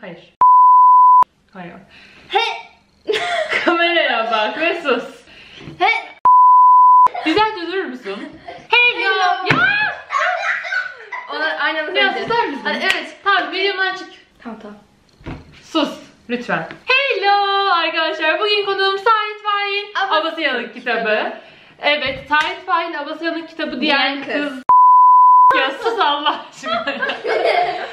Hayır. Hayır. Kameraya bak ve sus. He. Güzelce durur musun? Hello. Ya! Ona aynı anda Ya susar mısın? Hadi evet. Tamam videomdan çık. Tamam tamam. Sus lütfen. Hello arkadaşlar. Bugün konuğum Sait Fahin Abasıyanık Abasıyanık kitabı. kitabı. Evet Sait Fahin Abasıyanık kitabı diyen kız. kız. ya sus Allah aşkına.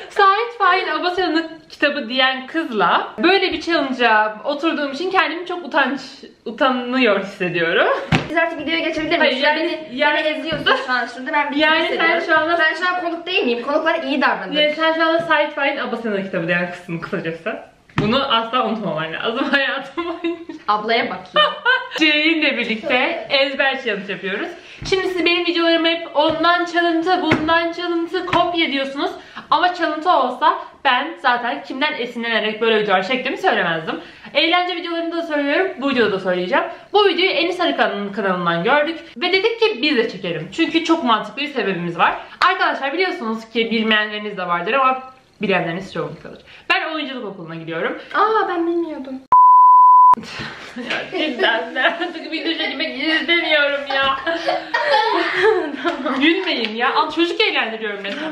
Sait Fahin Abasıyanık kitabı diyen kızla böyle bir challenge'a oturduğum için kendimi çok utanç utanıyor hissediyorum. Biz artık videoya geçebilir Hayır, miyiz? yani- beni, yani- beni eziyorsun şu an şurada ben bir Yani yani sen şu anda- Ben şu an konuk değil miyim? Konuklara iyi davranırım. Yani sen şu anda Sait Fahin Abasıyanık kitabı diyen kızsın kısacası. Bunu asla unutmaman lazım hayatım boyunca. Ablaya bak ya. Ceylin birlikte ezber challenge yapıyoruz. Şimdi siz benim videolarımı hep ondan çalıntı, bundan çalıntı, kopya diyorsunuz. Ama çalıntı olsa ben zaten kimden esinlenerek böyle videolar çektiğimi söylemezdim. Eğlence videolarında da söylüyorum, bu videoda da söyleyeceğim. Bu videoyu Enis Arıkan'ın kanalından gördük ve dedik ki biz de çekelim. Çünkü çok mantıklı bir sebebimiz var. Arkadaşlar biliyorsunuz ki bilmeyenleriniz de vardır ama bilenleriniz çoğunluktadır. Ben oyunculuk okuluna gidiyorum. Aa ben bilmiyordum. Ya cidden de artık video çekmek istemiyorum ya. Gülmeyin ya. Al çocuk eğlendiriyorum mesela.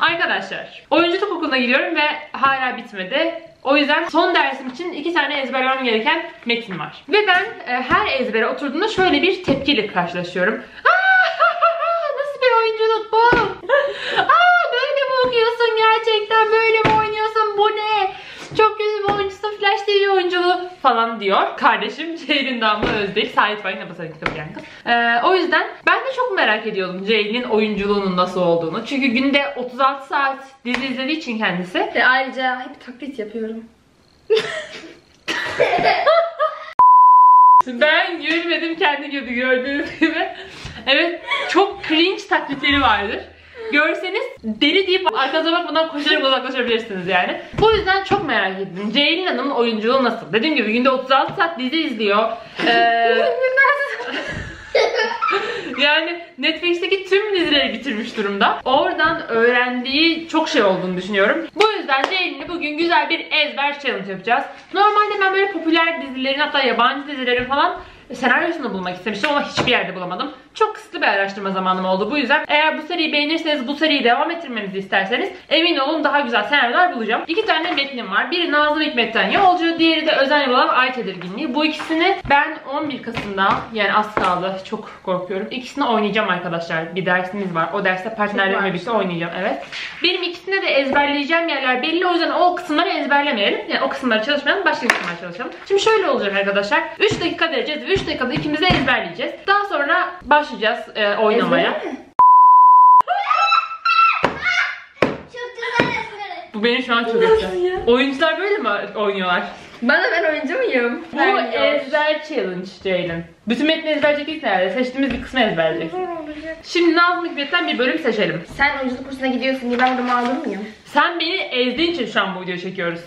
Arkadaşlar oyunculuk okuluna gidiyorum ve hala bitmedi. O yüzden son dersim için iki tane ezberlemem gereken metin var. Ve ben e, her ezbere oturduğumda şöyle bir tepkiyle karşılaşıyorum. Aa, Nasıl bir oyunculuk bu? Aa, okuyorsun gerçekten? Böyle mi oynuyorsun? Bu ne? Çok kötü bir oyuncusun. Flash TV oyunculuğu falan diyor. Kardeşim Ceylin Damla Özbek. Sait Fahin Abasar'ın kitabı yani kız. Ee, o yüzden ben de çok merak ediyordum Ceylin'in oyunculuğunun nasıl olduğunu. Çünkü günde 36 saat dizi izlediği için kendisi. Ve ayrıca hep taklit yapıyorum. Ben gülmedim kendi gibi gördüğünüz gibi. Evet çok cringe taklitleri vardır. Görseniz deli deyip arkanıza bakmadan koşarak uzaklaşabilirsiniz yani. Bu yüzden çok merak ettim. Ceylin Hanım'ın oyunculuğu nasıl? Dediğim gibi günde 36 saat dizi izliyor. Ee, yani Netflix'teki tüm dizileri bitirmiş durumda. Oradan öğrendiği çok şey olduğunu düşünüyorum. Bu yüzden Ceylin'le bugün güzel bir ezber challenge yapacağız. Normalde ben böyle popüler dizilerin hatta yabancı dizilerin falan senaryosunu bulmak istemiştim ama hiçbir yerde bulamadım. Çok kısıtlı bir araştırma zamanım oldu bu yüzden. Eğer bu seriyi beğenirseniz bu seriyi devam ettirmemizi isterseniz emin olun daha güzel senaryolar bulacağım. İki tane metnim var. Biri Nazım Hikmet'ten Yolcu, diğeri de Özen Yalan Ay Tedirginliği. Bu ikisini ben 11 Kasım'da yani az kaldı çok korkuyorum. İkisini oynayacağım arkadaşlar. Bir dersimiz var. O derste partnerlerimle birlikte oynayacağım evet. Benim ikisinde de ezberleyeceğim yerler belli o yüzden o kısımları ezberlemeyelim. Yani o kısımları çalışmayalım başka kısımlar çalışalım. Şimdi şöyle olacak arkadaşlar. 3 dakika vereceğiz ve 3 dakikada ikimiz de ezberleyeceğiz. Daha sonra başlayacağız e, oynamaya. Ezberle mi? Çok güzel esmer. Bu beni şu an etti. Oyuncular böyle mi oynuyorlar? Bana ben oyuncu muyum? Bu Ben ezber challenge Ceylin. Bütün metni ezberleyecek herhalde. Seçtiğimiz bir kısmı ezberleyeceksin. Şimdi Nazım Hikmet'ten bir bölüm seçelim. Sen oyunculuk kursuna gidiyorsun diye ben burada mağdur muyum? Sen beni ezdiğin için şu an bu videoyu çekiyoruz.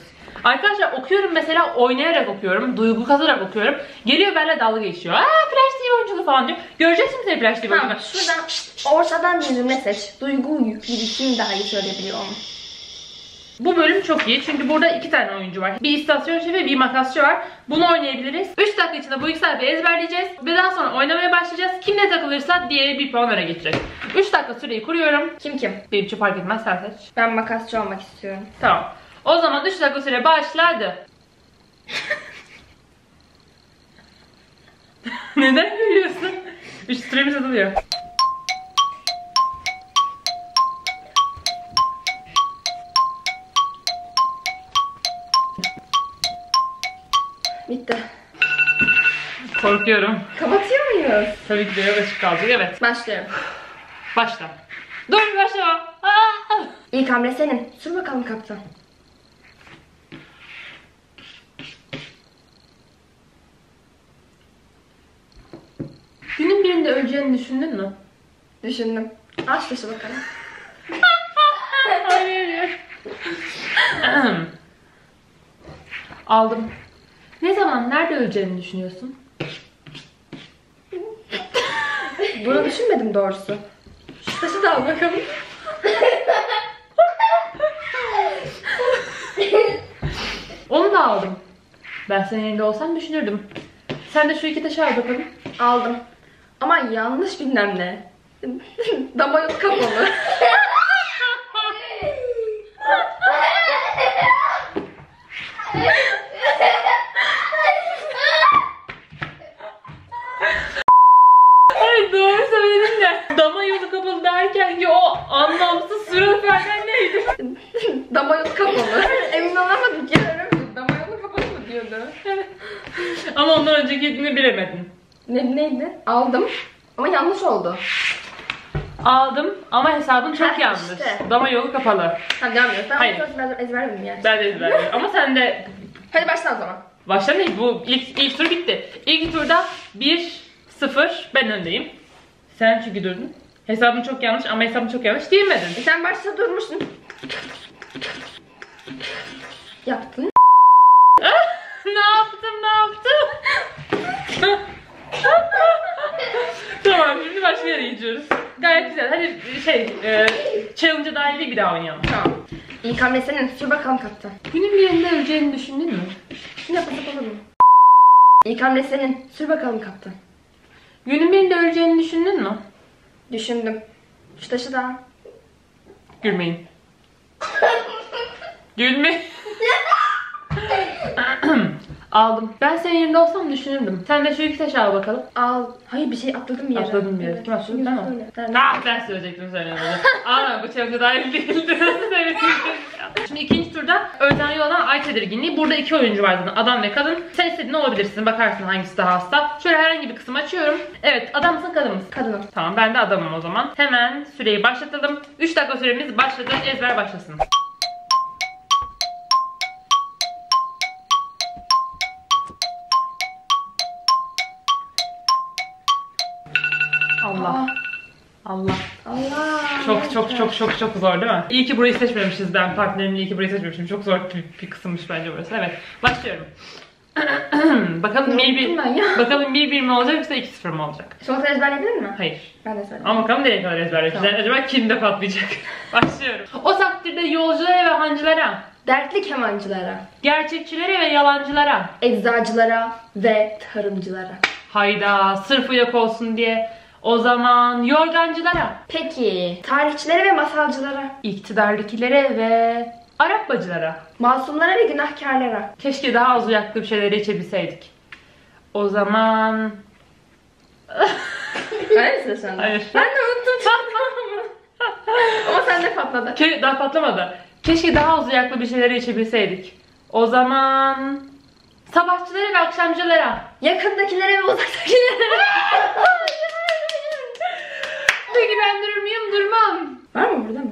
Arkadaşlar okuyorum mesela oynayarak okuyorum, duygu katarak okuyorum. Geliyor benimle dalga geçiyor. Aa Flash TV oyunculuğu falan diyor. Göreceksin seni Flash TV Tamam oyunculuğu. şuradan ortadan bir cümle seç. Duygu yüklü kim daha iyi söyleyebiliyor onu. Bu bölüm çok iyi çünkü burada iki tane oyuncu var. Bir istasyon şefi, bir makasçı var. Bunu oynayabiliriz. 3 dakika içinde bu iki sayfayı ezberleyeceğiz. Ve daha sonra oynamaya başlayacağız. Kim ne takılırsa diğeri bir puan öne geçecek. 3 dakika süreyi kuruyorum. Kim kim? Benim için fark etmez sen seç. Ben makasçı olmak istiyorum. Tamam. O zaman 3 dakika süre başladı. Neden gülüyorsun? 3 süremiz atılıyor. Bitti. Korkuyorum. Kapatıyor muyuz? Tabii ki de yok açık kalacak. Evet. Başlıyorum. Başla. Dur başlama. Aa! İlk hamle senin. Sür bakalım kaptan. Birinde öleceğini düşündün mü? Düşündüm. Aç başı bakalım. Hayır. Aldım. Ne zaman, nerede öleceğini düşünüyorsun? Bunu düşünmedim doğrusu. Şu taşı da al bakalım. aldım. Ben senin yerinde olsam düşünürdüm. Sen de şu iki taşı al bakalım. Aldım. Ama yanlış bilmem ne. Dama yok kapalı. Ay doğru söyledin de. Dama yolu kapalı derken ki o anlamsız süreferden neydi? Dama yok kapalı. Emin olamadım ki. Dama yolu kapalı mı diyordu? Ama ondan öncekini bilemedin. Ne, neydi? Aldım. Ama yanlış oldu. Aldım ama hesabın çok Ha, yanlış. işte. Dama yolu kapalı. Tamam devam ediyoruz. Ben Hayır. ezber, ezberledim yani. Ben de ezberledim. Ama sen de Hadi başla o zaman. başlamayın. Bu ilk, ilk tur bitti. İlk turda 1 0 ben öndeyim. Sen çünkü durdun. Hesabın çok yanlış ama hesabın çok yanlış diyemedin. E sen başta durmuştun. Yaptın. ne yaptım ne yaptım? tamam şimdi başka yere gidiyoruz. Gayet güzel. Hadi şey, e, challenge'a dahil değil bir daha oynayalım. Tamam. Senin. Sür bakalım kaptan. Günün birinde öleceğini düşündün mü? Şimdi? İlk hamle senin. Sür bakalım kaptan. Günün birinde öleceğini düşündün mü? Düşündüm. Şu taşı da. Gülmeyin. Gülme. Aldım. Ben senin yerinde olsam düşünürdüm. Sen de şu iki taşı al bakalım. Al. Hayır bir şey atladım bir yere. Atladın bir yere. Kim atladı? Ben mi? Ah ben söyleyecektim söylemedi. Aa bu challenge'a dahil değildi. Şimdi ikinci turda özenli olan ay tedirginliği. Burada iki oyuncu var zaten. Adam ve kadın. Sen istediğin olabilirsin. Bakarsın hangisi daha hasta. Şöyle herhangi bir kısım açıyorum. Evet adam mısın kadın mısın? Kadınım. Tamam ben de adamım o zaman. Hemen süreyi başlatalım. 3 dakika süremiz başladı. Ezber başlasın. Allah. Allah. Allah. Çok çok çok çok çok zor değil mi? İyi ki burayı seçmemişiz ben. Partnerimle iyi ki burayı seçmemişim. Çok zor bir, bir kısımmış bence burası. Evet. Başlıyorum. bakalım bir bir Unuttum ben ya. bakalım bir bir mi olacak yoksa 2-0 mı olacak? Sen ezberledin mi? Hayır. Ben de söyledim. Ama bakalım nereye kadar ezberleyeceğiz. Acaba kimde patlayacak? Başlıyorum. O takdirde yolculara ve hancılara, Dertli kemancılara, gerçekçilere ve yalancılara, eczacılara ve tarımcılara. hayda sırf uyak olsun diye o zaman yorgancılara, Peki, tarihçilere ve masalcılara, iktidarlıkilere ve Arap bacılara. masumlara ve günahkarlara. Keşke daha az uyaklı bir şeyler içebilseydik. O zaman... Öyle mi sıra sende? Hayır. Ben de unuttum. Ama sende patladı. Ke daha patlamadı. Keşke daha az uyaklı bir şeyler içebilseydik. O zaman... Sabahçılara ve akşamcılara. Yakındakilere ve uzaktakilere. Peki ben durur muyum? Durmam. var mı burada mı?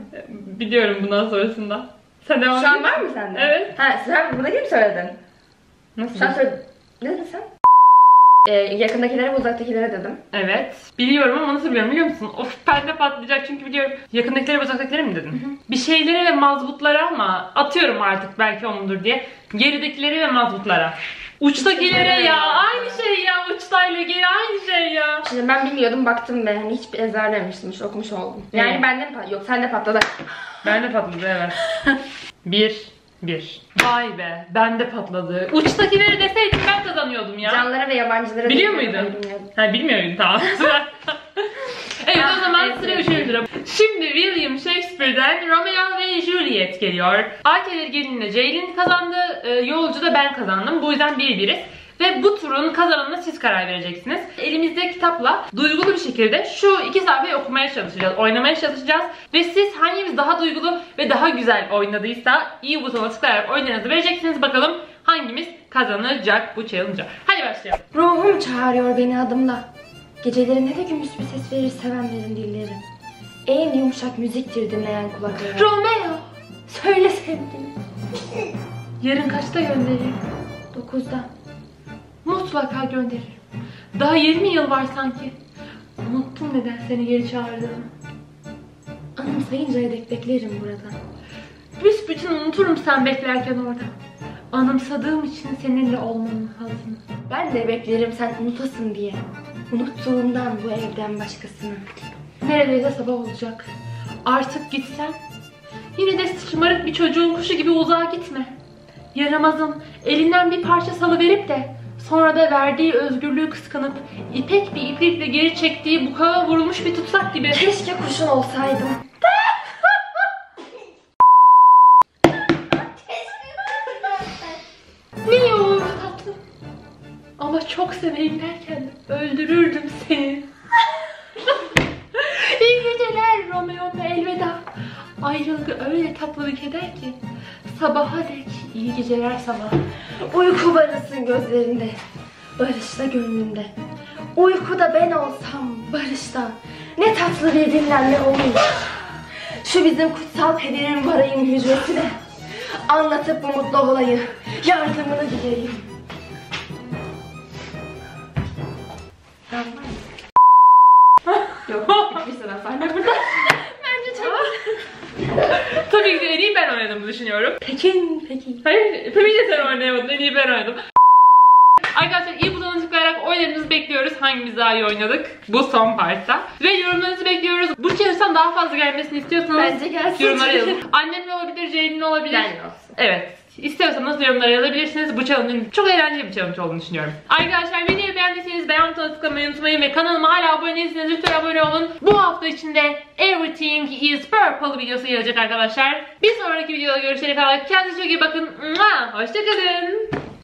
Biliyorum bundan sonrasında. Sen devam Şu an var mı sende? Evet. Ha, sen burada mi söyledin? Nasıl? Sen söyle... Ne dedin sen? Ee, yakındakilere ve uzaktakilere dedim. Evet. Biliyorum ama nasıl biliyorum biliyor musun? Of perde patlayacak çünkü biliyorum. Yakındakilere ve uzaktakilere mi dedin? Bir şeylere ve mazbutlara ama atıyorum artık belki onundur diye. Geridekilere ve mazbutlara. Uçtakilere ya aynı şey ya uçtayla geri aynı şey ya. Şimdi ben bilmiyordum baktım ve hani hiç ezberlememiştim işte okumuş oldum. Yani Evet. bende mi patladı? Yok sende patladı. Ben de patladı evet. bir, bir. Vay be ben de patladı. Uçtakileri deseydim ben kazanıyordum ya. Canlara ve yabancılara Biliyor muydun? Bilmiyordum. Ha bilmiyor muydun tamam. evet o Ah, zaman evet, sıra evet. üçüncü sıra. Şimdi William Shakespeare'den Romeo ve Juliet geliyor. Ay tedirginliğinde Ceylin kazandı, e, yolcu da ben kazandım. Bu yüzden bir biriz. Ve bu turun kazananına siz karar vereceksiniz. Elimizde kitapla duygulu bir şekilde şu iki sayfayı okumaya çalışacağız, oynamaya çalışacağız. Ve siz hangimiz daha duygulu ve daha güzel oynadıysa iyi butonuna tıklayarak oylarınızı vereceksiniz. Bakalım hangimiz kazanacak bu challenge'a. Hadi başlayalım. Ruhum çağırıyor beni adımla. Geceleri ne de gümüş bir ses verir sevenlerin dilleri. En yumuşak müziktir dinleyen kulaklara. Romeo! Söyle sevgilim. Yarın kaçta gönderirim? Dokuzda. Mutlaka gönderirim. Daha 20 yıl var sanki. Unuttum neden seni geri çağırdığımı. Anımsayıncaya dek beklerim burada. Büsbütün unuturum sen beklerken orada. Anımsadığım için seninle olmanın hazını. Ben de beklerim sen unutasın diye. Unuttuğumdan bu evden başkasını. Neredeyse sabah olacak. Artık gitsen. Yine de şımarık bir çocuğun kuşu gibi uzağa gitme. yaramazın elinden bir parça salıverip de sonra da verdiği özgürlüğü kıskanıp ipek bir iplikle geri çektiği bukağa vurulmuş bir tutsak gibi. Keşke kuşun olsaydım. Ne olur tatlım. Ama çok seveyim derken öldürürdüm Ayrılık öyle tatlı bir keder ki. Sabaha dek iyi geceler sana. Uyku barısın gözlerinde. Barışta gönlünde. Uykuda ben olsam barışta. Ne tatlı bir dinlenme olur. Şu bizim kutsal pederin varayım hücresine. Anlatıp bu mutlu olayı. Yardımını dileyim. Yok bitmiş sıra sahne burada. Bence çok Tabii ki de en iyi ben oynadığımı düşünüyorum. Pekin Pekin. Hayır, tabii ki sen oynayamadın. En iyi ben oynadım. Arkadaşlar iyi butonuna tıklayarak oylarınızı bekliyoruz. Hangimiz daha iyi oynadık? Bu son partta. Ve yorumlarınızı bekliyoruz. Bu challenge'dan daha fazla gelmesini istiyorsanız Bence gelsin. yorumlara yazın. Annemle olabilir, Ceylin'le olabilir. Ben olsun. Evet. İstiyorsanız yorumlara yazabilirsiniz. Bu challenge'ın çok eğlenceli bir challenge olduğunu düşünüyorum. Arkadaşlar videoyu beğendiyseniz beğen butonuna tıklamayı unutmayın ve kanalıma hala abone değilseniz lütfen abone olun. Bu hafta içinde Everything is Purple videosu gelecek arkadaşlar. Bir sonraki videoda görüşene kadar kendinize çok iyi bakın. Hoşçakalın.